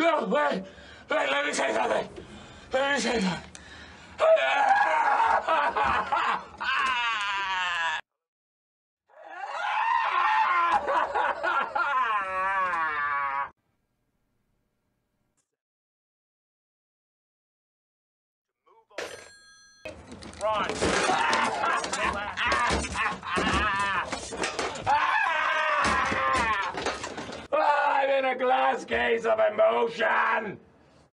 No, wait. Wait, let me say something. Let me say something. I'm glass case of emotion.